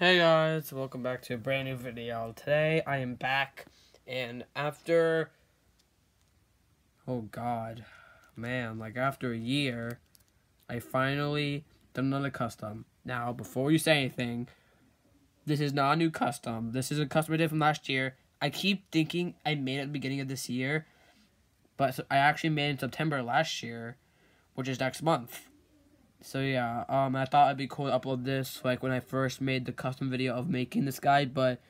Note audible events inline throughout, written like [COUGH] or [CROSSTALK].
Hey guys, welcome back to a brand new video. Today I am back and after oh god, man, like after a year, I finally done another custom. Now, before you say anything, this is not a new custom. This is a custom I did from last year. I keep thinking I made it at the beginning of this year, but I actually made it in September last year, which is next month. So yeah, um, I thought it'd be cool to upload this like when I first made the custom video of making this guy, but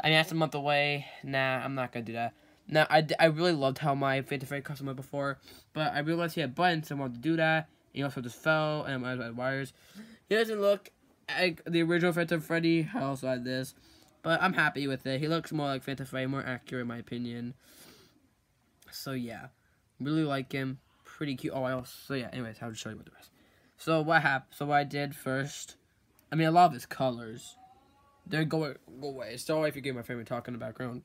I mean that's a month away. Nah, I'm not gonna do that. Now I, I really loved how my Phantom Freddy custom went before, but I realized he had buttons, so I wanted to do that. And He also just fell, and I had wires. He doesn't look like the original Phantom Freddy. I also had this, but I'm happy with it. He looks more like Phantom Freddy, more accurate in my opinion. So yeah, really like him. Pretty cute. Oh, I also so yeah. Anyways, I'll just show you what the rest. So what happened? So what I did first, I mean, I love his colors. They're going go away. Sorry if you get my favorite talk in the background.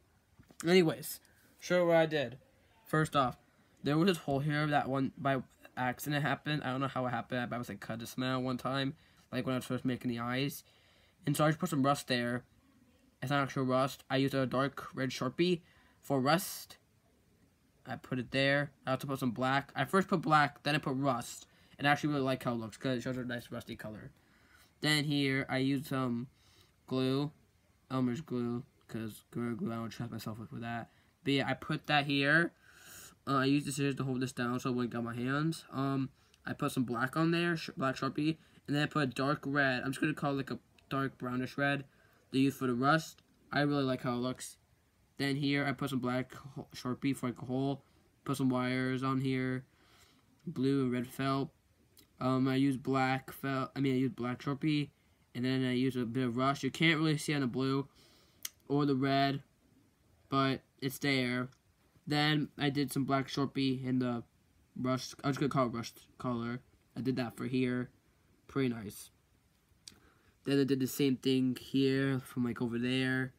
Anyways, show what I did. First off, there was this hole here that one by accident happened. I don't know how it happened. but I was like cut the smell one time, like when I was first making the eyes, and so I just put some rust there. It's not actual rust. I used a dark red sharpie for rust. I put it there. I also put some black. I first put black, then I put rust. And I actually really like how it looks because it shows a nice rusty color. Then here, I used some glue, Elmer's glue, because Gorilla Glue, I don't trust myself with, that. But yeah, I put that here. Uh, I used the scissors to hold this down so it wouldn't get my hands. Um, I put some black on there, sh black Sharpie, and then I put a dark red. I'm just going to call it like a dark brownish red to use for the rust. I really like how it looks. Then here, I put some black Sharpie for like a hole. Put some wires on here. Blue and red felt. Um, I use black felt. I mean, I use black Sharpie, and then I use a bit of rust. You can't really see on the blue or the red, but it's there. Then I did some black Sharpie in the rust. I was gonna call it rust color. I did that for here. Pretty nice. Then I did the same thing here from like over there.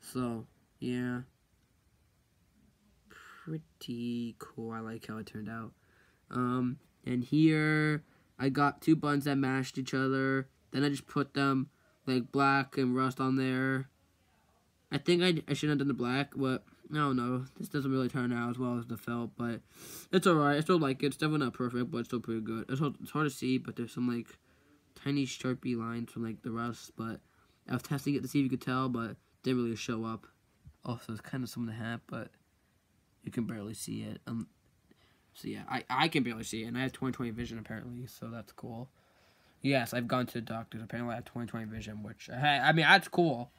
So yeah, pretty cool. I like how it turned out. Um, and here, I got two buns that matched each other. Then I just put them, like, black and rust on there. I think I, I shouldn't have done the black, but I don't know. This doesn't really turn out as well as the felt, but it's alright. I still like it. It's definitely not perfect, but it's still pretty good. It's hard, it's hard to see, but there's some, like, tiny sharpie lines from, like, the rust, but I was testing it to see if you could tell, but didn't really show up. Also, it's kind of some of the hat, but you can barely see it. Um, so yeah, I, I can barely see it, and I have 20/20 vision apparently, so that's cool. Yes, I've gone to the doctors. Apparently, I have 20/20 vision, which hey, I mean that's cool.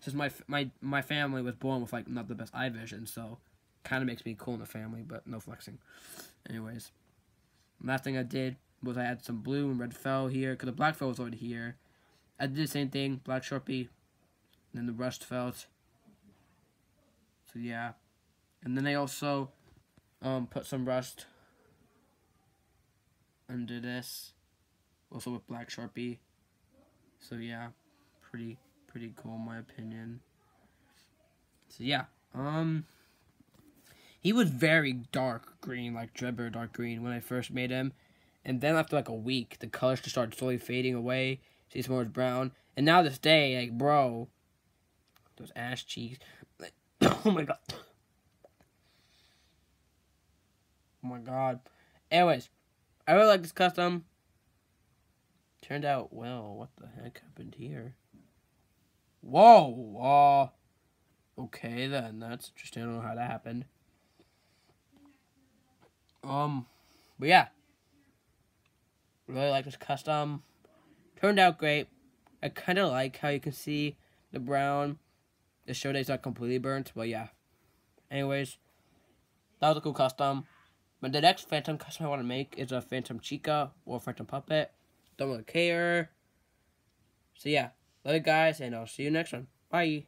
Since my my my family was born with like not the best eye vision, so kind of makes me cool in the family, but no flexing. Anyways, last thing I did was I had some blue and red fell here because the black fell was already here. I did the same thing, black sharpie, then the rust felt. So yeah, and then I also um, put some rust under this, also with black sharpie. So yeah, pretty pretty cool in my opinion. So yeah, um, he was very dark green, like Dreadbear dark green when I first made him, and then after like a week, the colors just started slowly fading away. See, it's more brown, and now this day, like bro, those ass cheeks. Like, [COUGHS] oh my god. Oh my god. Anyways, I really like this custom. Turned out well. What the heck happened here? Whoa! Uh, okay then. That's interesting. I don't know how that happened. Um, but yeah. Really like this custom. Turned out great. I kind of like how you can see the brown. The show day's not completely burnt, but yeah. Anyways, that was a cool custom. But the next Phantom custom I want to make is a Phantom Chica or Phantom Puppet. Don't really care. So yeah, love you guys, and I'll see you next one. Bye.